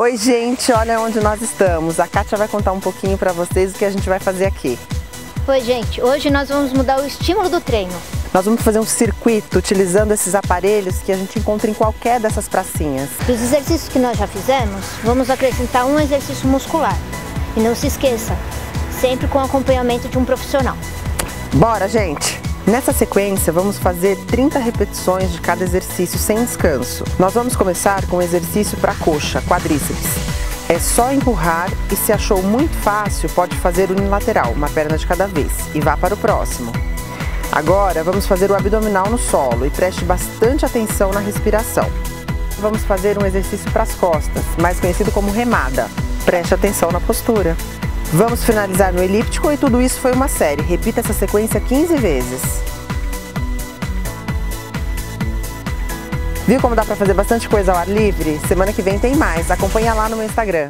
Oi gente, olha onde nós estamos. A Kátia vai contar um pouquinho para vocês o que a gente vai fazer aqui. Oi gente, hoje nós vamos mudar o estímulo do treino. Nós vamos fazer um circuito utilizando esses aparelhos que a gente encontra em qualquer dessas pracinhas. Dos exercícios que nós já fizemos, vamos acrescentar um exercício muscular. E não se esqueça, sempre com acompanhamento de um profissional. Bora gente! Nessa sequência, vamos fazer 30 repetições de cada exercício sem descanso. Nós vamos começar com o exercício para coxa, quadríceps. É só empurrar e se achou muito fácil, pode fazer unilateral, uma perna de cada vez, e vá para o próximo. Agora, vamos fazer o abdominal no solo e preste bastante atenção na respiração. Vamos fazer um exercício para as costas, mais conhecido como remada. Preste atenção na postura. Vamos finalizar no elíptico e tudo isso foi uma série. Repita essa sequência 15 vezes. Viu como dá para fazer bastante coisa ao ar livre? Semana que vem tem mais. Acompanha lá no meu Instagram.